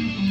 Mm-hmm.